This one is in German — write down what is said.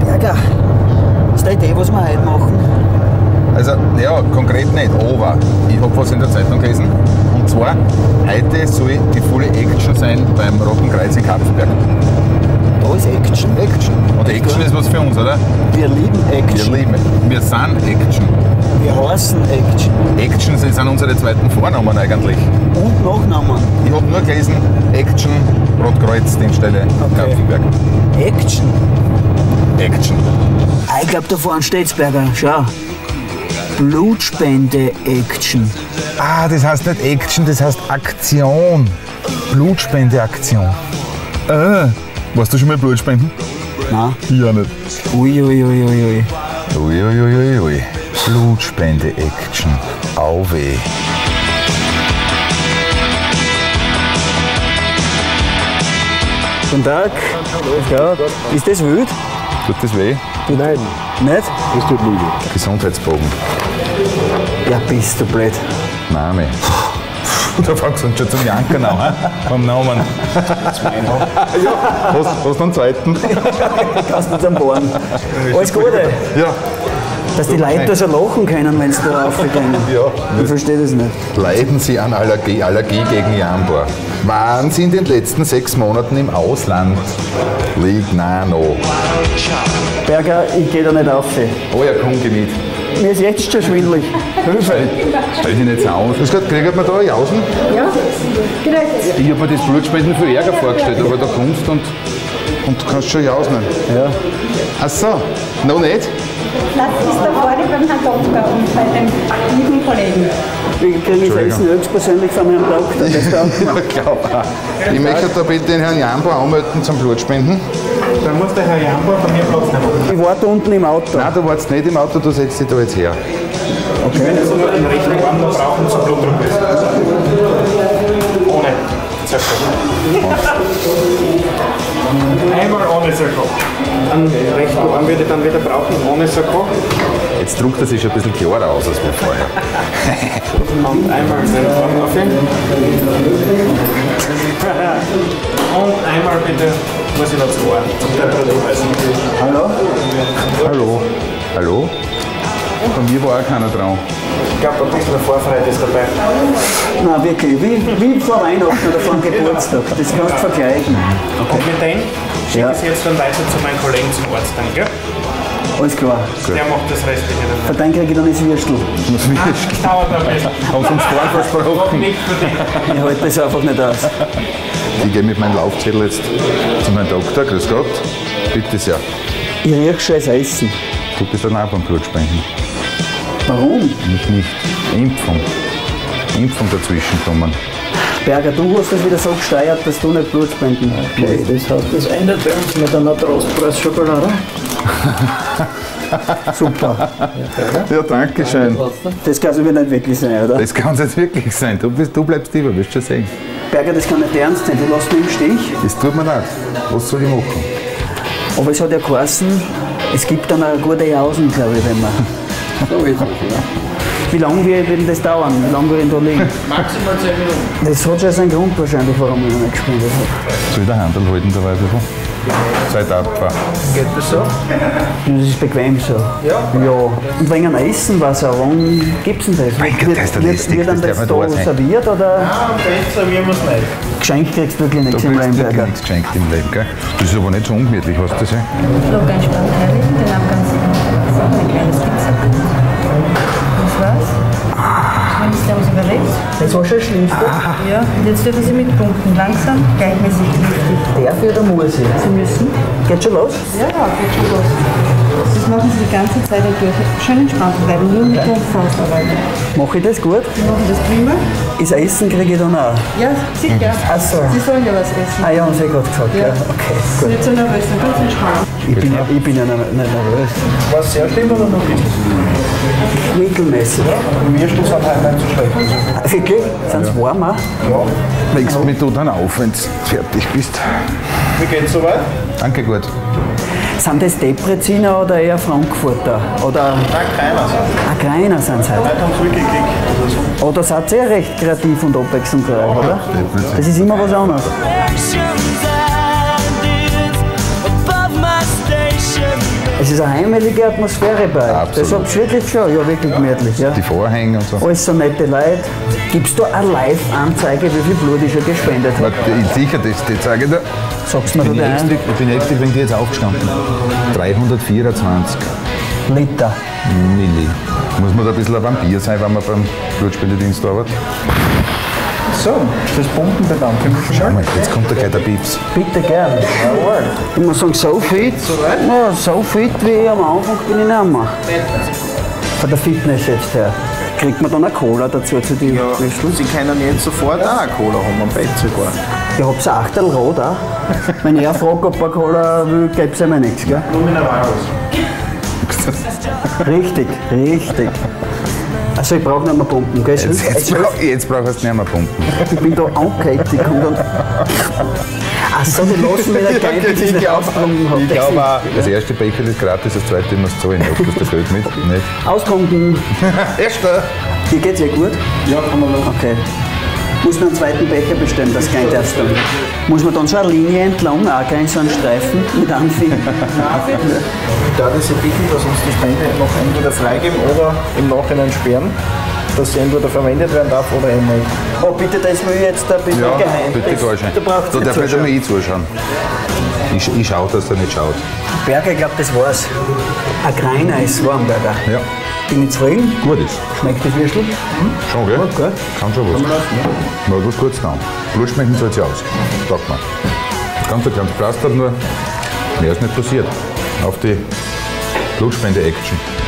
Berger, ist eine Idee, was wir heute machen? Also, ja, konkret nicht, aber ich habe was in der Zeitung gelesen. Und zwar, heute soll die volle Action sein beim Roten Kreuz in Kapfenberg. Da ist Action. Action. Und Action ist was für uns, oder? Wir lieben Wir Action. lieben es. Wir sind Action. Wir heißen Action. Action sind unsere zweiten Vornamen eigentlich. Und Nachnamen. Ich habe nur gelesen, Action, Rotkreuz, Dienststelle, Okay. Kapfenberg. Action. Action. Ah, ich glaube, da vorne steht's, Berger. Schau. Blutspende Action. Ah, das heißt nicht Action, das heißt Aktion. Blutspendeaktion. Äh, warst du schon mal Blutspenden? Na, Ja, nicht. uiuiuiui. Ui, ui. Uiuiuiui. Ui, ui. Blutspende-Action. Auweh. Guten Tag. Ja, ist das wild? Tut das weh? Nein. Nicht? Das tut liebe. Gesundheitsbogen. Ja, bist du blöd. Name. Da fangst du uns schon zum Janken an, hä? vom Namen. Hast, hast du einen zweiten? Kannst du am Bohren. Alles Gute. Ja. Dass die Leute da schon lachen können, wenn sie da raufgehen. Ja. Ich verstehe das nicht. Leiden Sie an Allergie, Allergie gegen Jambor? Waren Sie in den letzten sechs Monaten im Ausland? Lignano. Berger, ich gehe da nicht auf. Oh ja, komm, geh mit. Mir ist jetzt schon schwindelig. Hilfe. Stell dich nicht so aus. Was Gott, kriegt man da Jausen? Ja, direkt. Ich habe mir das Blutspenden viel ärger vorgestellt, aber da kommst und, und du kannst schon jausen. Ja. Ach so, noch nicht? Platz ist da vorne beim Herrn Doktor und bei dem lieben Kollegen. Ich kriege das Essen höchstpersönlich von meinem Doktor. Das. Ich möchte da bitte den Herrn Jambor anmelden zum Blutspenden. Dann muss der Herr Jambor bei mir Platz nehmen. Ich warte unten im Auto. Nein, du warst nicht im Auto, du setzt dich da jetzt her. Ich werde es nur in Richtung Arm noch brauchen zum Blutdruck. Ohne Zirkel. Einmal ohne Zirkel. Am rechten Arm würde ich dann wieder brauchen, ohne Zirkel. Jetzt druckt er sich schon ein bisschen klarer aus als wir vorher. Und einmal den Arm auf ihn. Und einmal bitte, muss ich noch zu Ohren, zum Temperatur messen. Hallo? Hallo? Hallo? Von mir war auch keiner dran. Ich glaube, ein bisschen Vorfreude ist dabei. Nein, wirklich. Wie, wie vor Weihnachten oder vor dem Geburtstag. Das kannst du vergleichen. Und mit dem schicke Ja. ich Sie jetzt dann weiter zu meinem Kollegen zum Arzt. Dann, gell? Alles klar. Der macht das Restliche dann. Von dann kriege ich dann das Würstel. Das ist Dauert ein bisschen. Haben sie uns vorhin versprochen. für. Ich halte das einfach nicht aus. Ich gehe mit meinem Laufzettel jetzt zu meinem Doktor. Grüß Gott. Bitte sehr. Ich rieche scheiß Essen. Du bist dann auch beim Blutspenden. Warum? Mich nicht. Impfung. Impfung dazwischen kommen. Berger, du hast das wieder so gesteuert, dass du nicht Blut spenden Okay, das, hat, das ändert bei uns mit einer Trostpreis-Schokolade. Super. Ja, danke schön. Das kann so nicht wirklich sein, oder? Das kann es jetzt wirklich sein. Du, bist, du bleibst lieber, wirst schon sehen. Berger, das kann nicht ernst sein. Du lässt mich im Stich. Das tut mir leid. Was soll ich machen? Aber es hat ja geheißen, es gibt dann eine gute Jausen, glaube ich, wenn man. So ist es, ja. Wie lange wird denn das dauern? Wie lange wird denn da liegen? Maximal 10 Minuten. Das hat schon seinen Grund wahrscheinlich, warum ich noch nicht gespendet habe. Soll ich den Handel halten dabei ein bisschen? Zeit abfahren. Geht das so? Das ist bequem so. Ja. Ja. Und wegen einem Essen, was auch, wann gibt es denn das? Mein Gott, wird, das ist der wird, dann das das da serviert oder am besten servieren wir es nicht. geschenkt kriegst du wirklich Du nichts kriegst im wirklich Weinberger? nichts geschenkt im Leben, gell? Das ist aber nicht so ungemütlich, hast du das ja? Noch ganz spannend herrichten, den Abgang ein kleines Thank you. Wenn Sie haben Sie überlebt. Das war schon schlimm. Ja, und jetzt dürfen Sie mitpunkten. Langsam, gleichmäßig. Darf ich oder muss ich? Sie müssen. Geht schon los? Ja, geht schon los. Das machen Sie die ganze Zeit durch. Schön entspannt bleiben, nur mit der Faustarbeiten. Mache ich das gut? Sie machen das prima. Das Essen kriege ich dann auch. Ja, sicher. Ach so. Sie sollen ja was essen. Ah ja, haben Sie gerade gesagt. Ja. Ja. Okay, gut. sind nicht so nervös, ganz entspannt. Ich bin, ja- ich bin ja nervös. War es sehr schlimm oder noch nicht? Mittelmäßig. Die Würstel sind halt nicht so schlecht. Wirklich? Sind sie warm auch? Legst mich du dann auf, wenn du fertig bist. Wie geht's soweit? Danke, gut. Sind das Depreziner oder eher Frankfurter? Oder Nein, keiner. ah, Greiner sind es halt. Haben sie. Also, Oder seid ihr recht kreativ und abwechslungsreich, oder? Das ist immer was anderes. Es ist eine heimelige Atmosphäre bei euch. Absolut. Das habt ihr wirklich schon, ja, wirklich gemütlich. Ja. Die Vorhänge und so. Alles so nette Leute. Gibst du eine Live-Anzeige, wie viel Blut ich schon gespendet habe? Sicher, das, das sage ich dir. Sagst du mir da extra, ein? ich bin extra wegen dir jetzt aufgestanden. 324 Liter. Milli. Muss man da ein bisschen ein Vampir sein, wenn man beim Blutspendedienst arbeitet? So, fürs Pumpen bedankt. Können wir Schau mal, jetzt kommt da gleich der Pips. Bitte gern. Jawohl. Ich muss sagen, so fit, ja, so fit wie am Anfang bin ich nicht mehr. Von der Fitness jetzt her. Kriegt man dann eine Cola dazu zu den Ja, Würsteln? Sie können jetzt sofort auch eine Cola haben am Bett sogar. Ich hab's ein Achtel rot auch. Wenn er fragt, ob er Cola will, gibt's ihm nichts, gell? Nur Mineralwasser. Richtig, richtig. Also ich brauche nicht mehr pumpen, gell? Jetzt, jetzt, jetzt brauchst du nicht mehr pumpen. Ich bin da angekettet und dann. Ach so, die lassen nicht gehen, bis ich. Ich glaube auch. Das erste Becher ist gratis, das zweite musst du zahlen. Ob das der Geld mit? Nicht. Austrunken. Erster. Dir geht's ja gut? Ja, kann man machen. Okay. Muss man einen zweiten Becher bestellen, das kein darfst du. Muss man dann so eine Linie entlang, auch kein so einen Streifen mit anfinden. Da das Sie bitten, dass uns die Spende noch entweder freigeben oder im Nachhinein sperren, dass sie entweder verwendet werden darf oder eben nicht. Oh, bitte, das will ich jetzt ein bisschen Ja, geheim. bitte Das-. Da braucht Da darf nicht einmal ich zuschauen. Ich, ich schaue, dass er nicht schaut. Berger, ich glaube, das war's. Ein Greiner ist warm, Berger. Ja, Bin ich zufrieden? gut ist. Schmeckt das Würstel? Schon, gell? Gut, gell? Kann schon was. Mal was kurz dann. Blutschmecken zahlt sich aus. Sagt man. Ganz ein kleines Pflaster nur. Mehr ist nicht passiert. Auf die Blutspende-Action.